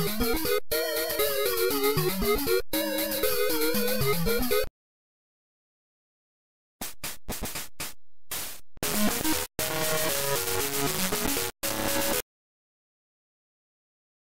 えっ